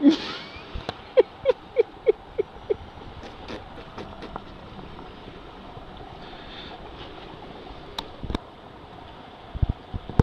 嗯